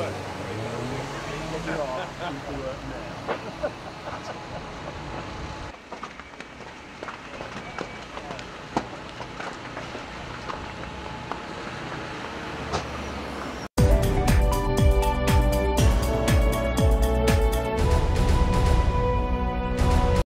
sweat. Look it off, keep now.